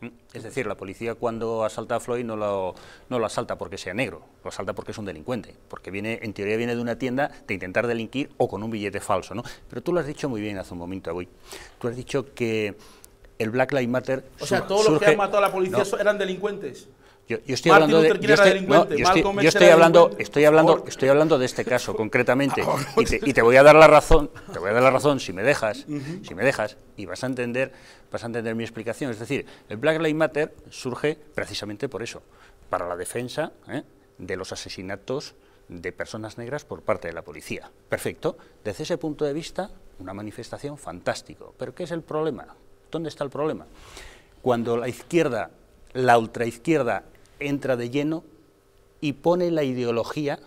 ¿Mm? Es decir, la policía cuando asalta a Floyd no lo, no lo asalta porque sea negro, lo asalta porque es un delincuente, porque viene, en teoría viene de una tienda de intentar delinquir o con un billete falso, ¿no? Pero tú lo has dicho muy bien hace un momento, hoy. Tú has dicho que el Black Lives Matter... O sea, todos los que han matado a la policía eran delincuentes. Yo, estoy hablando de, yo estoy, hablando, estoy hablando, estoy hablando de este caso concretamente y te, voy a dar la razón, te voy a dar la razón si me dejas, si me dejas y vas a entender, vas a entender mi explicación. Es decir, el Black Lives Matter surge precisamente por eso, para la defensa ¿eh? de los asesinatos de personas negras por parte de la policía. Perfecto. Desde ese punto de vista, una manifestación fantástico. Pero ¿qué es el problema? ¿Dónde está el problema? Cuando la izquierda, la ultraizquierda entra de lleno y pone la ideología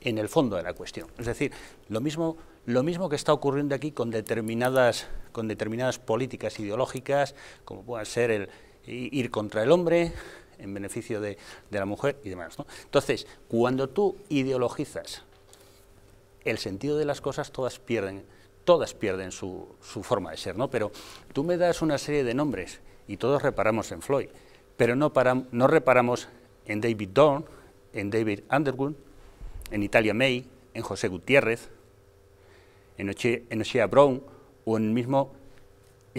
en el fondo de la cuestión. Es decir, lo mismo, lo mismo que está ocurriendo aquí con determinadas, con determinadas políticas ideológicas, como pueda ser el ir contra el hombre en beneficio de, la mujer y demás. Entonces, cuando tú ideologizas el sentido de las cosas, todas pierden, todas pierden su, su forma de ser, ¿no? Pero tú me das una serie de nombres y todos reparamos en Floyd pero no, no reparamos en David Dorn, en David Underwood, en Italia May, en José Gutiérrez, en, Oshea Brown o en el mismo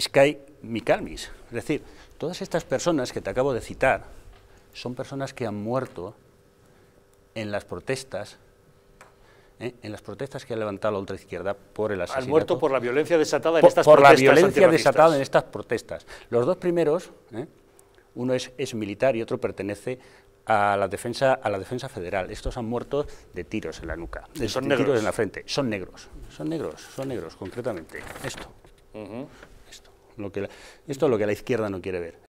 Sky Mikalmis. Es decir, todas estas personas que te acabo de citar son personas que han muerto en las protestas ¿eh? en las protestas que ha levantado la ultraizquierda por el asesinato. Han muerto por la violencia desatada en estas por protestas. Por la violencia desatada en estas protestas. Los dos primeros, ¿eh? Uno es, militar y otro pertenece a la defensa a la defensa federal. Estos han muerto de tiros en la nuca, de son tiros en la frente. Son negros, son negros, son negros concretamente. Esto, esto, lo que esto es lo que la izquierda no quiere ver.